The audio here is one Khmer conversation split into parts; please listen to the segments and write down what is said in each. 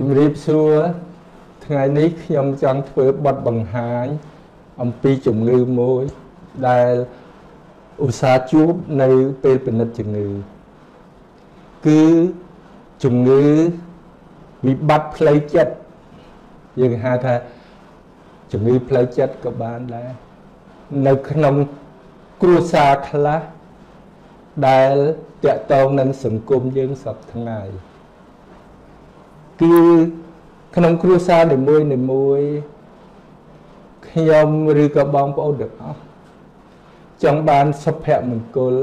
ជំរាបសួរថ្ងៃនេះខ្ញុំចង់ធ្វើបទបង្ហាញ អំពីជំងឺមួយដែលឧស្សាហ៍ជួបនៅពេលពិនិត្យជំងឺ គឺជំងឺវិបត្តិផ្លូវចិត្តយើងហៅថាជំងឺផ្លូវចិត្តក៏បានដែរនៅក្នុងគ្រួសារខ្លះដែលតាក់ទងនឹងសង្គមយើងសពថ្ងៃ គឺក្នុងគ្រួសារនីមួយនីមួយខ្ញុំឬក៏បងប្អូនទាំងអស់ចង់បានសុភមង្គល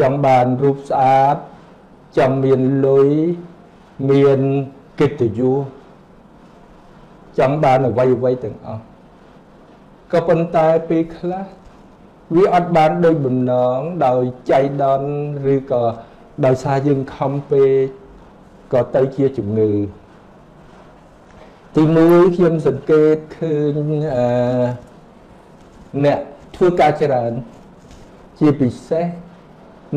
ចង់បានរូបស្អាតចង់មានលុយមានកិត្តិយសចង់បានអ្វីអ្វីទាំងអស់ក៏ប៉ុន្តែពេលខ្លះវាអត់បានដូចបំណងដោយចៃដន្យឬក៏ដោយសារយើងខំពេក ក៏ទៅជាជំងឺទី1ខ្ញុំសង្កេតឃើញអឺអ្នកធ្វើការច្រើនជាពិសេស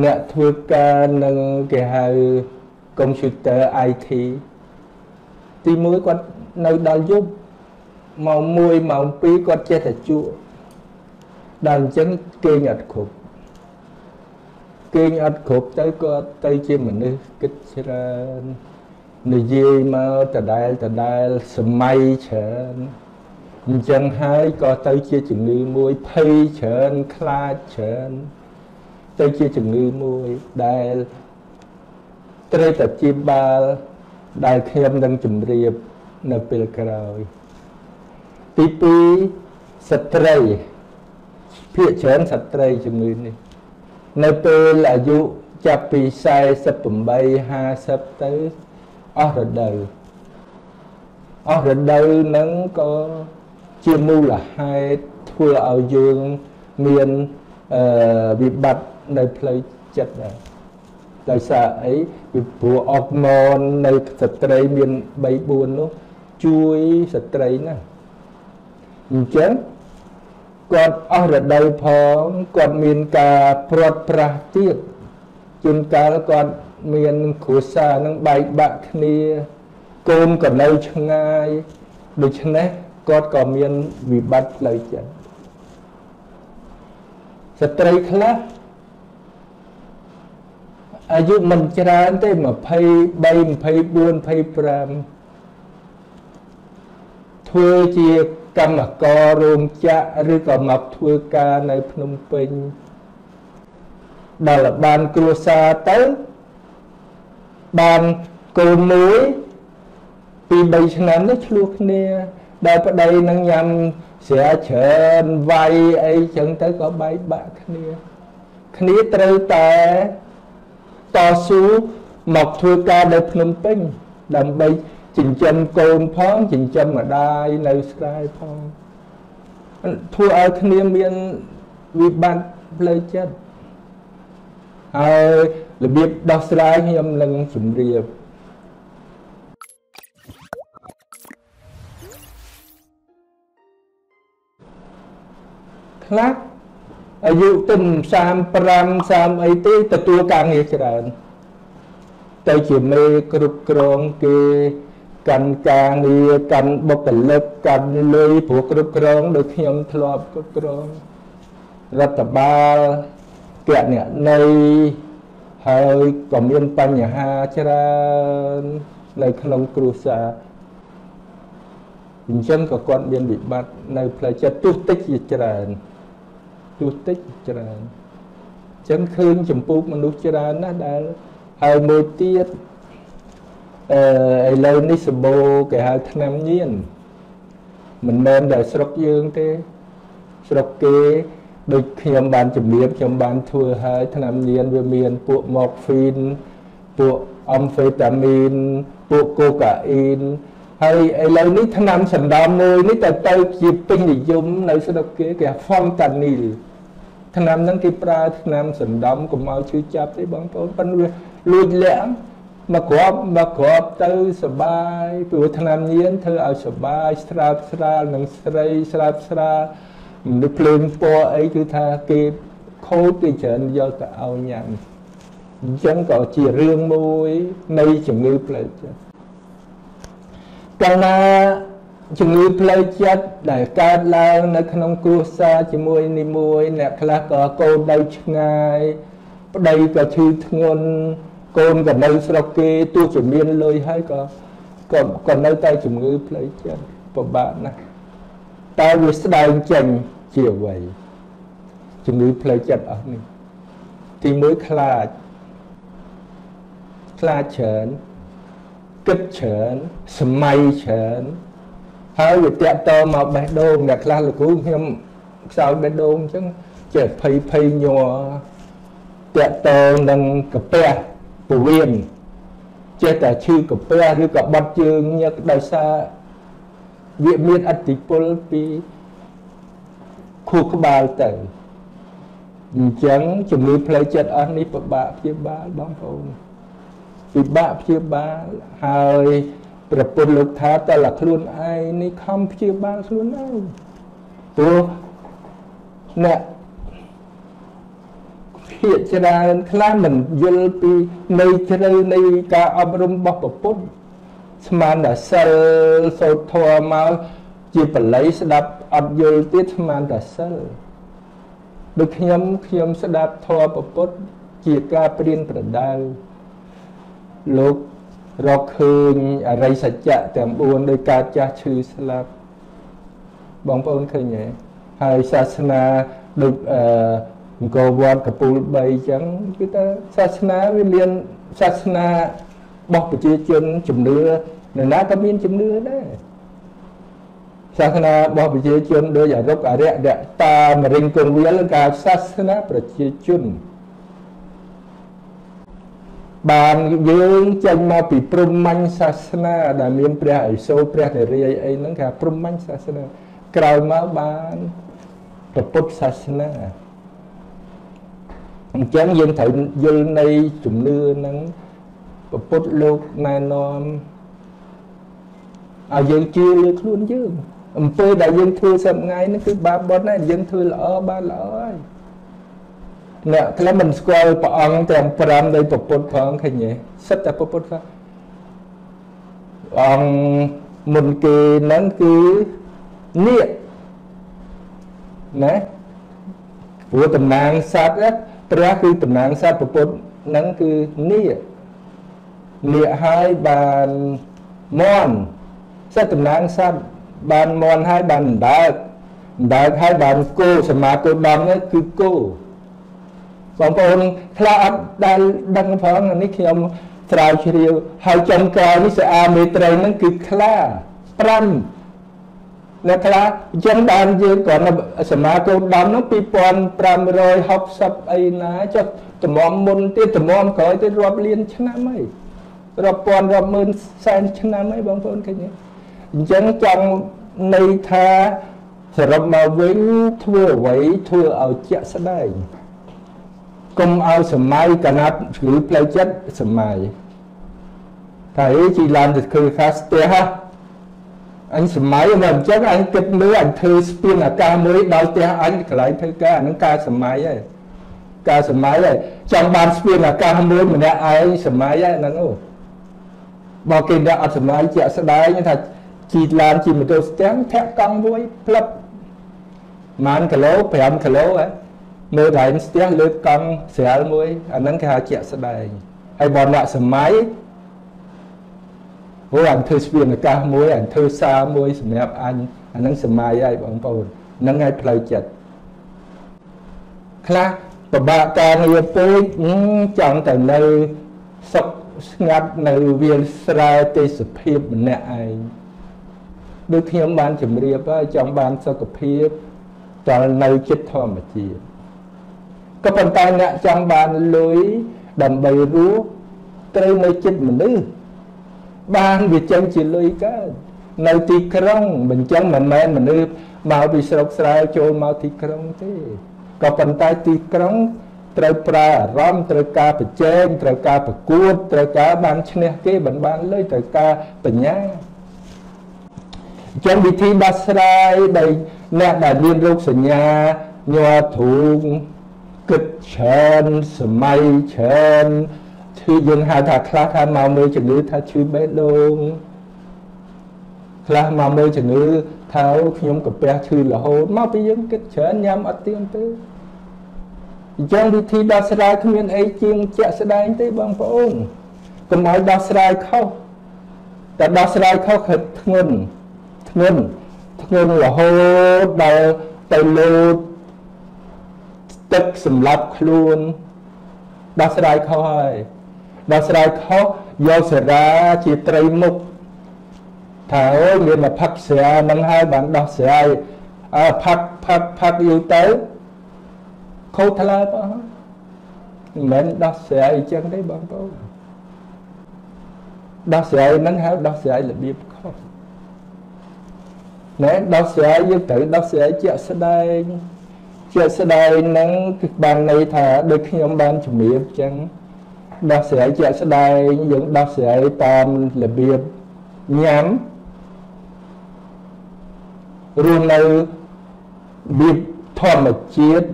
អ្នកធ្វើការនឹងគេហៅ computer IT ទី1គាត់នៅដល់យប់ម៉ោង1ម៉ោង2គាត់ចេះតែជក់ដល់អញ្ចឹងគេងអត់គ្រប់ គេងអត់គ្រប់ទៅគាត់ទៅជាមនុស្សគិតច្រើននិយាយមកដដែលដដែលសម័យច្រើនអញ្ចឹងហើយក៏ទៅជាជំងឺមួយភ័យច្រើនខ្លាចច្រើនទៅជាជំងឺមួយដែលត្រូវតែជាបាលដែលខ្ញុំនឹងជម្រាបនៅពេលក្រោយទី2ស្ត្រីភាគច្រើនស្ត្រីជំងឺនេះ នៅពេលអាយុចាប់ពី48 50ទៅអស់រដូវអស់រដូវហ្នឹងក៏ជាមូលហេតុធ្វើឲ្យយើងមានអឺវិបត្តិនៅផ្លូវចិត្តដែរដោយសារអីពីព្រោះអរម៉ូននៅស្ត្រីមាន3 4នោះជួយស្ត្រីណាអញ្ចឹង គាត់អស់រដូវផងគាត់មានការព្រាត់ប្រាសទៀតជួនកាលគាត់មានគ្រួសារនឹងបែកបាក់គ្នាកូនក៏នៅឆ្ងាយដូច្នេះគាត់ក៏មានវិបត្តិផ្លូវចិត្តស្ត្រីខ្លះអាយុមិនច្រើនទេ23 24 25ធ្វើជា កម្មកររោងចក្រឬក៏មកធ្វើការនៅភ្នំពេញដល់បានគ្រួសារទៅបានកូនមួយពី3ឆ្នាំនេះឆ្លោះគ្នា ដែលប្តីនឹងញ៉ាំស្រាច្រើនវាយអីចឹងទៅក៏បែកបាក់គ្នា គ្នាត្រូវតែតស៊ូមកធ្វើការនៅភ្នំពេញដើម្បី ចិញ្ចឹមកូនផងចិញ្ចឹមម្ដាយនៅស្រែផងធ្វើឲ្យគ្នាមានវិបត្តិផ្លូវចិត្តហើយរបៀបដោះស្រាយខ្ញុំនឹងជម្រាបខ្លះអាយុទៅ35 30អីទេទទួលការងារច្រើនទៅជាមេគ្រប់គ្រងគេ កាន់ការងារកាន់បុគ្គលិកកាន់លុយព្រោះគ្រប់គ្រងដោយខ្ញុំធ្លាប់គ្រប់គ្រងរដ្ឋបាលគណនេយ្យហើយក៏មានបញ្ហាច្រើននៅក្នុងគ្រួសារអញ្ចឹងក៏គាត់មានវិបត្តិនៅផ្លូវចិត្តទោះតិចជាច្រើនទោះតិចច្រើនអញ្ចឹងឃើញចម្ពោះមនុស្សច្រើនណាស់ដែលហើយមួយទៀត អឺឥឡូវនេះសម្បូរគេហៅឆ្នាំញៀនមិនមែនតែស្រុកយើងទេ ស្រុកគេដូចខ្ញុំបានជំរាបខ្ញុំបានធ្វើហើយឆ្នាំញៀនវាមានពួកម៉ូហ្វីនពួកអំហ្វេតាមីនពួកកូកាអ៊ីនហើយឥឡូវនេះឆ្នាំសណ្ដំមួយនេះទៅទៅជាពេញនិយមនៅស្រុកគេគេហ្វុងតានីលឆ្នាំហ្នឹងគេប្រើឆ្នាំសណ្ដំកុំឲ្យឈឺចាប់ទេបងប្អូនប៉ុន្តែវាលួចលាក់ មកគ្រាប់មកគ្រាប់ទៅសបាយព្រោះឆ្នាំញៀនធ្វើឲ្យសបាយស្រាបស្រាលនឹងស្រីស្រាបស្រាលមនុស្សភ្លើងពណ៌អីគឺថាគេខូចគេច្រើនយកទៅឲ្យញ៉ាំអញ្ចឹងក៏ជារឿងមួយនៃជំងឺផ្លូវចិត្តកាលណាជំងឺផ្លូវចិត្តដែលកើតឡើងនៅក្នុងគ្រួសារជាមួយនីមួយអ្នកខ្លះក៏កូននៅឆ្ងាយប្តីក៏ឈឺធ្ងន់ កូនក៏នៅស្រុកគេទោះជាមានលុយហើយក៏ក៏ក៏នៅតែជំងឺផ្លូវចិត្តពិបាកណាស់តើវាស្ដែងចេញជាអ្វីជំងឺផ្លូវចិត្តអស់នេះទី1ខ្លាចខ្លាចច្រើនគិតច្រើនសម័យច្រើនហើយវាតាក់តមកបេះដូងអ្នកខ្លះលោកគ្រូខ្ញុំខ្សោយបេះដូងអញ្ចឹងចេះភ័យភ័យញ័រតាក់តនឹងកាពះ ពវៀនចេះតែឈឺកាពះឬក៏បាត់ជើងញឹកដោយសារវាមានអតិពលពីខួរក្បាលទៅអញ្ចឹងជំងឺផ្លូវចិត្តអស់នេះពិបាកព្យាបាលបងប្អូនពិបាកព្យាបាលហើយប្រពន្ធលោកថាតែละខ្លួនឯងនេះខំព្យាបាលខ្លួនឯងព្រោះអ្នក ភាកច្រើនខ្លះមិនយល់ពីនៃជ្រៅនៃការអប់រំរបស់ប្រពុតស្មានតែសិលសូត្រធម៌មកជាបល័យស្ដាប់អត់យល់ទៀតស្មានតែសិលដូចខ្ញុំខ្ញុំស្ដាប់ធម៌ប្រពុតជាការព្រៀនប្រដៅលោករកឃើញអរិយសច្ចៈទាំង4ដោយកើតចាស់ឈឺស្លាប់បងប្អូនឃើញទេហើយសាសនាដូចអឺ អង្គរវត្តកពូល3អញ្ចឹងគឺថាសាសនាវាមានសាសនារបស់ប្រជាជនជំនឿនៅណាក៏មានជំនឿដែរសាសនារបស់ប្រជាជនដូចអរុកអរិយតាមរិញគង្វាលការសាសនាប្រជាជនបានយើងចេញមកពីព្រហ្មញ្ញសាសនា ដែលមានព្រះឥសូរព្រះនារីអីហ្នឹងគេព្រហ្មញ្ញសាសនាក្រោយមកបានពុទ្ធសាសនា អញ្ចឹងយើងត្រូវយល់នៃជំនឿហ្នឹងពុទ្ធលោកណែនាំឲ្យយើងជឿលើខ្លួនយើងអំពើដែលយើងធ្វើសប្ងៃហ្នឹងគឺបាបបុណ្យណាយើងធ្វើល្អបានល្អហើយអ្នកខ្លះមិនស្គាល់ព្រះអង្គទាំង5នៃពុទ្ធផងឃើញទេសិតតែពុទ្ធផងអង្គមុនគេហ្នឹងគឺនាគណាព្រោះតំណាងសត្វ ព្រះគឺតំណាងសត្វពុទ្ធហ្នឹងគឺនាគនាគហើយបានមន់សត្វតំណាងសត្វបានមន់ហើយបានអណ្ដើកអណ្ដើកហើយបានគោសមាគោដំនេះគឺគោបងប្អូនខ្លះអត់ដែលដឹងផងនេះខ្ញុំស្រាវជ្រាវហើយចុងក្រោយនេះសាអាមេត្រីហ្នឹងគឺខ្លា5 អ្នកខ្លះអញ្ចឹងបានយើងគ្រាន់តែសមាគមដំហ្នឹង2560អីណាចុះតម្រាំមុនទៀតតម្រាំក្រោយទៀតរាប់លានឆ្នាំហើយរាប់ពាន់រាប់ម៉ឺនសែនឆ្នាំហើយបងប្អូនឃើញទេអញ្ចឹងចង់ន័យថាសរុបមកវិញធ្វើអ្វីធ្វើឲ្យជាក់ស្ដែងកុំឲ្យសម័យកណាត់ជ្ងឺផ្លូវចិត្តសម័យតែអីជីឡានទៅគឺខាស្ទះហ่ะ អញសម័យមកអញ្ចឹងអញគិតមើលអញធ្វើស្ពានអាកាសមួយដល់ផ្ទះអញកន្លែងធ្វើការអានឹងការសម័យហើយការសម័យហើយចង់បានស្ពានអាកាសមួយម្នាក់ឯងសម័យហើយហ្នឹងអូបើគេដាក់អត់សម័យជាក់ស្ដែងថាជីឡានជីម៉ូតូស្ទាំងធាក់កង់មួយផ្លឹបម៉ានគីឡូ5គីឡូហ៎មើលរ៉ែងស្ទះលើកង់ស្រាលមួយអាហ្នឹងគេហៅជាក់ស្ដែងហើយបើអ្នកសម័យ អូអញធ្វើស្ពានអាកាសមួយអញធ្វើសារមួយសម្រាប់អញអាហ្នឹងសម័យហើយបងប្អូនហ្នឹងហើយផ្លូវចិត្តខ្លះពិបាកការងារពេកចង់តែនៅសុខស្ងាត់នៅវាលស្រែទេសភាពម្នាក់ឯងដូចខ្ញុំបានជម្រាបហើយចង់បានសុខភាពតើនៅចិត្តធម្មជាតិក៏ប៉ុន្តែអ្នកចង់បានលុយដើម្បីរស់ត្រូវនៅចិត្តមនុស្ស បានវាចេញជាលុយកើតនៅទីក្រុងមិនចឹងមិនមែនមនុស្សមកពីស្រុកស្រែចូលមកទីក្រុងទេក៏ប៉ុន្តែទីក្រុងត្រូវប្រើអារម្មណ៍ត្រូវការប្រជែងត្រូវការប្រកួតត្រូវការបានឈ្នះគេមិនបានលុយត្រូវការបញ្ញាអញ្ចឹងវិធីដោះស្រាយដែលអ្នកដែលមានរោគសញ្ញាញ័រធូងគិតច្រើនសម័យច្រើន ឈឺយើងហៅថាខ្លះថាមកមើលជំងឺថាឈឺបេះដូងខ្លះមកមើលជំងឺថាខ្ញុំកាពះឈឺរហូតមកពីយើងគិតច្រើនញ៉ាំអត់ទៀងទេអញ្ចឹងវិធីដោះស្រាយគ្មានអីជាងជាក់ស្ដែងទេបងប្អូនកុំឲ្យដោះស្រាយខុសតែដោះស្រាយខុសគឺធ្ងន់ធ្ងន់ធ្ងន់រហូតដល់ទៅលោតទឹកសម្លាប់ខ្លួនដោះស្រាយខុសហើយ ដោះស្រាយខុសយកសេរាជាត្រីមុខថាអូមានមកផឹកស្រានឹងហើយបានដោះស្រាយអើផឹកផឹកផឹកយូរទៅខូចថ្លើបអស់មិនមែនដោះស្រាយអញ្ចឹងទេបងប្អូនដោះស្រាយហ្នឹងហៅដោះស្រាយរបៀបខុសណែដោះស្រាយយើងត្រូវដោះស្រាយជាក់ស្ដែងជាក់ស្ដែងហ្នឹងគឺបានន័យថាដូចខ្ញុំបានជំរាបអញ្ចឹង ដោះស្រាយជាក់ស្ដែងយើងដោះស្រាយតាមរបៀបញ៉ាំរស់នៅរបៀបធម្មជាតិ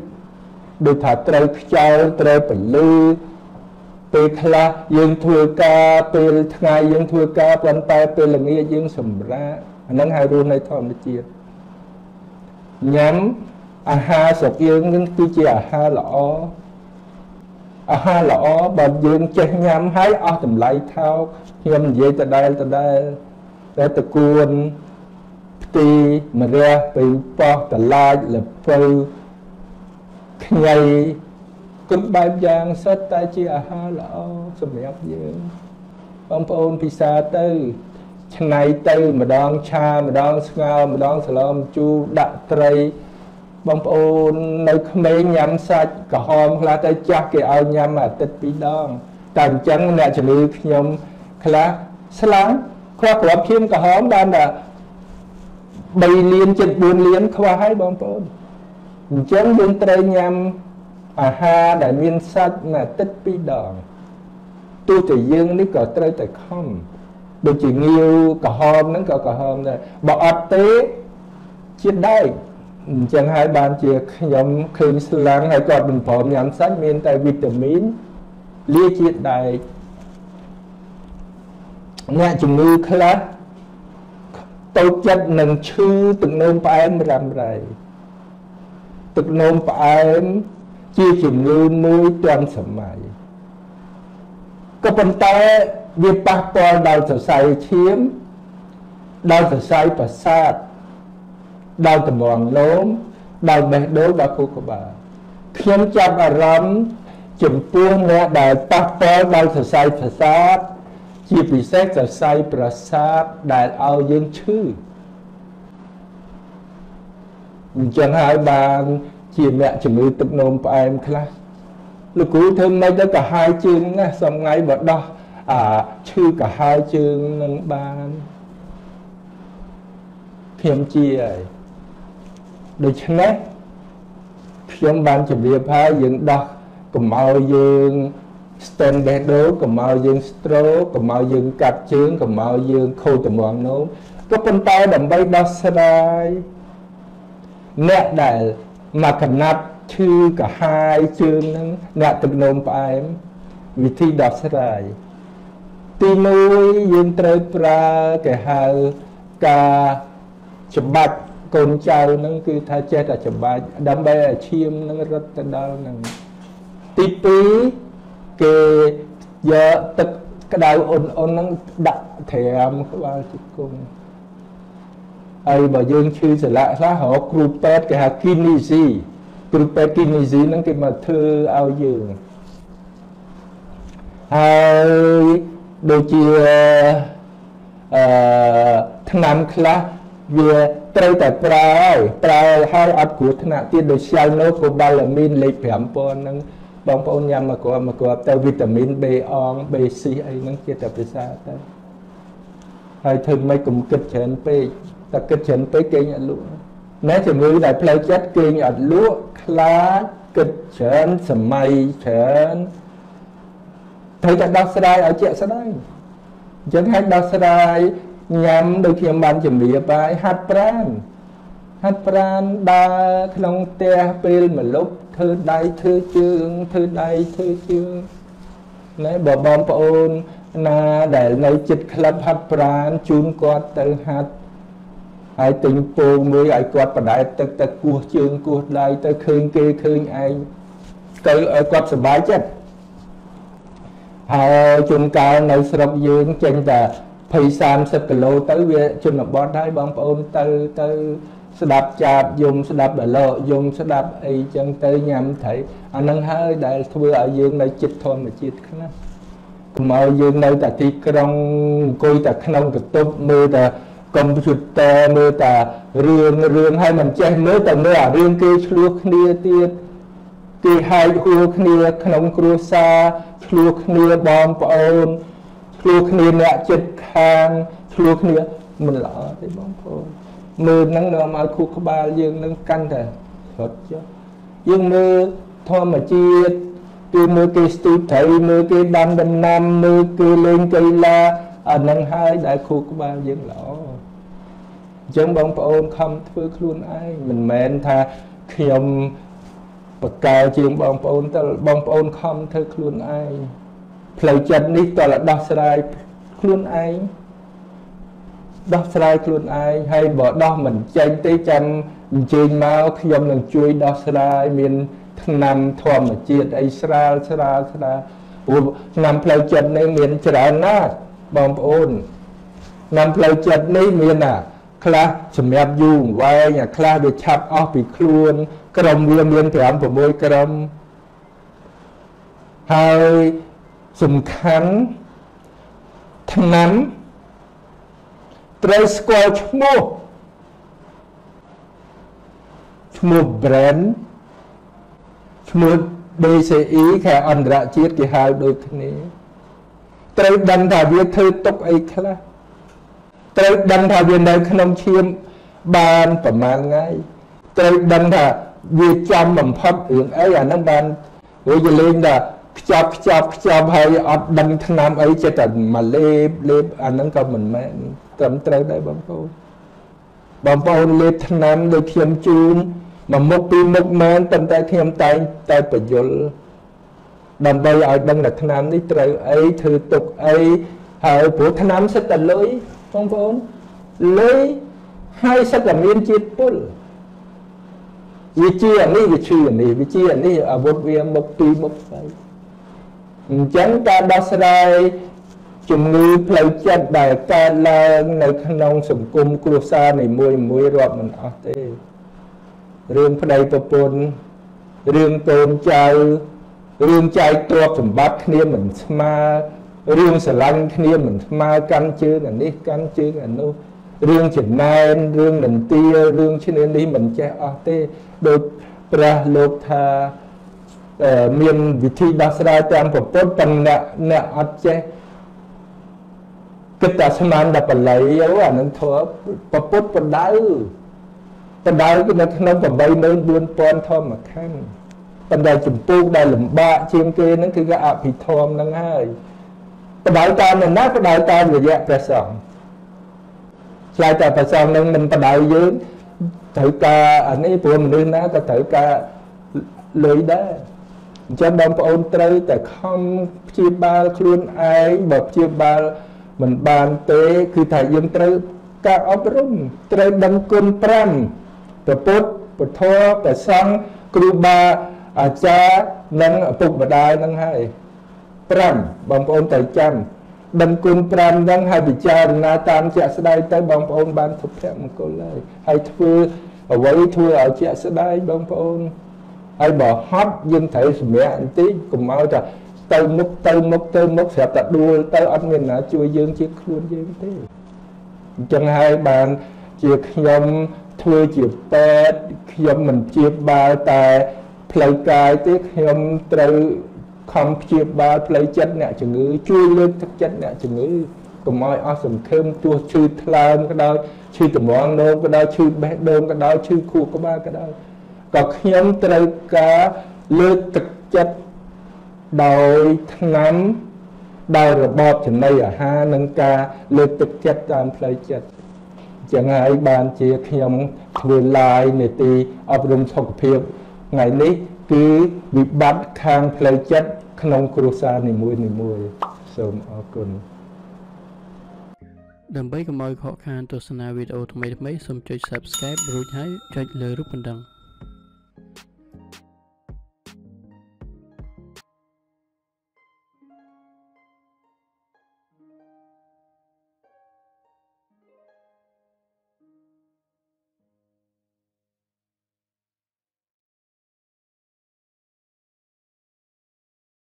ដូចថាត្រូវខ្យល់ត្រូវពលឺពេលខ្លះយើងធ្វើការពេលថ្ងៃយើងធ្វើការប៉ុន្តែពេលល្ងាចយើងសម្រាកអាហ្នឹងហៅរស់នៅធម្មជាតិញ៉ាំអាហារស្រុកយើងនឹងគឺជាអាហារល្អ អាហារល្អបើយើងចេះញ៉ាំហើយអស់តម្លៃថោកខ្ញុំនិយាយដដែលដដែលតែតគួនផ្ទីម្រះពេញប៉ោះតឡាចលពៅខ្ញីគ្រប់បែបយ៉ាងសិតតែជាអាហារល្អសម្រាប់យើងបងប្អូនពិសាទៅឆ្នៃទៅម្ដងឆាម្ដងស្ងោរម្ដងសឡំជូរដាក់ត្រី បងប្អូននៅក្មេងញ៉ាំសាច់ក្រហមខ្លះទៅចាស់គេឲ្យញ៉ាំអាទិត្យពីរដងតែអញ្ចឹងអ្នកជំងឺខ្ញុំខ្លះស្លាំងគ្រាប់គ្រាប់ឈាមក្រហមបានតែ3លានជិត4លានខ្វះហើយបងប្អូនអញ្ចឹងយើងត្រូវញ៉ាំអាហារដែលមានសាច់មួយអាទិត្យពីរដងទោះតែយើងនេះក៏ត្រូវតែខំដូចជាងាវក្រហមហ្នឹងក៏ក្រហមដែរបើអត់ទេជាដែក អញ្ចឹងហើយបានជាខ្ញុំឃើញស្លាំងហើយគាត់មិនព្រមញ៉ាំសាច់មានតែវីតាមីនលាជាតិដែកអ្នកជំងឺខ្លះតូចចិត្តនឹងឈឺទឹកនោមផ្អែមរ៉ាំរ៉ៃទឹកនោមផ្អែមជាជំងឺមួយទាន់សម័យក៏ប៉ុន្តែវាប៉ះពាល់ដល់សរសៃឈាមដល់សរសៃប្រសាទ ដល់តម្រងលោមដល់បេះដូងដល់ខួរក្បាលខ្ញុំចាប់អារម្មណ៍ចំពោះអ្នកដែលប៉ះពាល់ដល់សរសៃប្រសាទជាពិសេសសរសៃប្រសាទដែលឲ្យយើងឈឺអញ្ចឹងហើយបានជាអ្នកជំងឺទឹកនោមផ្អែមខ្លះលោកគ្រូធ្វើមិនទៅកាហាយជើងណាសំងៃបើដោះអាឈឺកាហាយជើងនឹងបានខ្ញុំជាហើយ ដូច្នេះខ្ញុំបានជម្រាបហើយយើងដោះកុំឲ្យយើង stand bedo កុំឲ្យយើង stroke កុំឲ្យយើងកាត់ជើងកុំឲ្យយើងខូចតម្រងនោមក៏ប៉ុន្តែដើម្បីដោះស្រាយអ្នកដែលមកកណាត់ឈឺកាហាយជើងហ្នឹងអ្នកទឹកនោមផ្អែមវិធីដោះស្រាយទី1យើងត្រូវប្រើគេហៅការច្បាច់ កូនចៅហ្នឹងគឺថាចេះតែច្បាច់ដើម្បីឲ្យឈាមនឹងរត់ទៅដល់ហ្នឹងទី2គេយកទឹកក្តៅអ៊ុនអ៊ុនហ្នឹងដាក់ត្រាំក្បាលជង្គង់ហើយបើយើងឈឺសន្លាក់ខ្លះរកគ្រូពេទ្យគេហៅ kinesi គ្រូពេទ្យ kinesi ហ្នឹងគេមកធ្វើឲ្យយើងហើយដូចជាអឺឆ្នាំខ្លះវា ត្រូវតែប្រើហើយប្រើហើយអត់គ្រោះថ្នាក់ទៀតដោយស្យណូកូបាឡាមីនលេខ5000ហ្នឹងបងប្អូនញ៉ាំមកគ្រាប់មកគ្រាប់ទៅវីតាមីន B អង B C អីហ្នឹងជាតែភាសាទៅហើយធ្វើម៉េចកុំគិតច្រើនពេកតែគិតច្រើនពេកគេងអត់លក់ណែជំងឺដែលផ្លូវចិត្តគេងអត់លក់ខ្លាចគិតច្រើនសម័យច្រើនត្រូវតែដោះស្រាយឲ្យជាក់ស្ដែងអញ្ចឹងហើយដោះស្រាយ ញ៉ាំដូចខ្ញុំបានជំរាបហើយហាត់ប្រាណហាត់ប្រាណដើរក្នុងផ្ទះពេលមួយលប់ធ្វើដៃធ្វើជើងធ្វើដៃធ្វើជើងណែបើបងប្អូនណាដែលនៅចិត្តក្លឹបហាត់ប្រាណជូនគាត់ទៅហាត់ហើយទិញពងមួយឲ្យគាត់បដែតទឹកទៅគោះជើងគោះដៃទៅឃើញគេឃើញឯងទៅឲ្យគាត់សុបាយចិត្តហើយជួនកាលនៅស្រុកយើងចេញតែ 20 30គីឡូទៅវាជនបទហើយបងប្អូនទៅទៅស្ដាប់ចាបយំស្ដាប់ដលកយំស្ដាប់អីចឹងទៅញ៉ាំត្រីអានឹងហើយដែលធ្វើឲ្យយើងនៅចិត្តធម្មជាតិខ្លះកុំឲ្យយើងនៅតែទីក្រុងអង្គុយតែក្នុងកតុបមើលតែកុំព្យូទ័រមើលតែរឿងរឿងហើយមិនចេះមើលតែមើលអារឿងគេឆ្លោះគ្នាទៀតគេហាយហួរគ្នាក្នុងគ្រួសារឆ្លោះគ្នាបងប្អូន ឆ្លោះគ្នាអ្នកចិត្តខាងឆ្លោះគ្នាមិនល្អទេបងប្អូនមើលហ្នឹងនាំឲ្យខួរក្បាលយើងនឹងកាន់តែរត់ចុះយើងមើលធម្មជាតិគឺមើលគេស្ទូចត្រីមើលគេដាំដំណាំមើលគេលេងកីឡាអានឹងហើយដែលខួរក្បាលយើងល្អអញ្ចឹងបងប្អូនខំធ្វើខ្លួនឯងមិនមែនថាខ្ញុំបកកែជាងបងប្អូនទៅបងប្អូនខំធ្វើខ្លួនឯង ផ្លូវចិត្តនេះតើដោះស្រាយខ្លួនឯងដោះស្រាយខ្លួនឯងហើយបើដោះមិនចេញទេចាំអញ្ជើញមកខ្ញុំនឹងជួយដោះស្រាយមានថ្នាំធម្មជាតិអីស្រាលស្រាលស្រាលព្រោះថ្នាំផ្លូវចិត្តនេះមានច្រើនណាស់បងប្អូនថ្នាំផ្លូវចិត្តនេះមានណាខ្លះសម្រាប់យូរវែងអាខ្លះវាឆាប់អស់ពីខ្លួន ក្រុមវាមាន5 6ក្រុមហើយ សំខាន់ថ្នាំត្រូវស្គាល់ឈ្មោះឈ្មោះ brand ឈ្មោះ DCE ខាងអន្តរជាតិគេហៅដូចគ្នាត្រូវដឹងថាវាធ្វើទុកអីខ្លះត្រូវដឹងថាវានៅក្នុងឈាមបានប្រមាណថ្ងៃត្រូវដឹងថាវាចំបំផុតរឿងអីអាហ្នឹងបានវាយលេងថា ខ្ចប់ខ្ចប់ខ្ចប់ហើយអត់ដឹងថ្នាំអីចិត្តតែមកលេបលេបអាហ្នឹងក៏មិនមែនត្រឹមត្រូវដែរបងប្អូនបងប្អូនលេបថ្នាំដូចខ្ញុំជូនមួយមុខពីរមុខមែនប៉ុន្តែខ្ញុំតែងតែបញ្យលដើម្បីឲ្យដឹងថាថ្នាំនេះត្រូវអីធ្វើទុកអីហើយព្រោះថ្នាំសិតតែលុយបងប្អូនលុយហើយសិតតែមានជាតិពុលវាជាអានេះវាឈឺអានេះវាជាអានេះអាវុធវាមុខពីរមុខស្អី អញ្ចឹងការដោះស្រាយជំងឺផ្លូវចិត្តដែលកើតឡើងនៅក្នុងសង្គមគ្រួសារនីមួយមួយរាប់មិនអស់ទេរឿងប្តីប្រពន្ធរឿងកូនចៅរឿងចែកទ្រព្យសម្បត្តិគ្នាមិនស្មើរឿងស្រឡាញ់គ្នាមិនស្មើកាន់ជើងអានេះកាន់ជើងអានោះរឿងចំណែនរឿងនន្ទារឿងឈ្នានេះមិនចេះអស់ទេដូចព្រះលោកថា មានវិធីដោះស្រាយតាមប្រពុតប៉ុន្តែអ្នកអត់ចេះគិតតែស្មានតែបល័យអានឹងធัวប្រពុតបដៅបដៅគឺនៅក្នុង84000ធម្មខណ្ឌប៉ុន្តែចម្ពោះដែលលំបាកជាងគេហ្នឹងគឺគេអភិធម្មហ្នឹងហើយបដៅតាមណាបដៅតាមរយៈព្រះសង្ឃឆ្លើយតែព្រះសង្ឃនឹងមិនបដៅយើងត្រូវការអានេះព្រោះមនុស្សណាក៏ត្រូវការលុយដែរ អញ្ចឹងបងប្អូនត្រូវតែខំព្យាបាលខ្លួនឯងបើព្យាបាលមិនបានទេ គឺថាយើងត្រូវការអប់រំត្រូវដឹងគុណ5ព្រះពុទ្ធពធព្រះសង្ឃគ្រូបាអាចារ្យនិងឪពុកម្ដាយនឹងហើយ5បងប្អូនត្រូវចាំដឹងគុណ5ហ្នឹងហើយពិចារណាតាមជាក់ស្ដែងទៅបងប្អូនបានសុភមង្គលហើយហើយធ្វើអ្វីធ្វើឲ្យជាក់ស្ដែងបងប្អូន ហើយបើហត់យើងត្រូវសម្រាប់បន្តិចកុំឲ្យតែទៅមុខទៅមុខទៅមុខស្រាប់តែដួលទៅអត់មានណាជួយយើងជាខ្លួនយើងទេអញ្ចឹងហើយបានជាខ្ញុំធ្វើជាពេទ្យខ្ញុំមិនជាបាលតែផ្លូវកាយទេខ្ញុំត្រូវខំព្យាបាលផ្លូវចិត្តអ្នកជំងឺជួយលើកទឹកចិត្តអ្នកជំងឺកុំឲ្យអស់សង្ឃឹមទោះឈឺថ្លើមក៏ដោយឈឺតម្រងនោមក៏ដោយឈឺបេះដូងក៏ដោយឈឺខួរក្បាលក៏ដោយ ក៏ខ្ញុំត្រូវការលើកទឹកចិត្តដោយឆ្នាំដោយរបបចំណីអាហារនិងការលើកទឹកចិត្តតាមផ្លូវចិត្តចឹងហើយបានជាខ្ញុំធ្វើ live នេតិអប់រំសុខភាពថ្ងៃនេះគឺវិបត្តិខាងផ្លូវចិត្តក្នុងគ្រួសារនីមួយនីមួយសូមអរគុណដើម្បីកុំឲ្យខកខានទស្សនាវីដេអូថ្មីៗសូមចុច Subscribe រួចហើយចុចលើរូបកណ្ដឹង។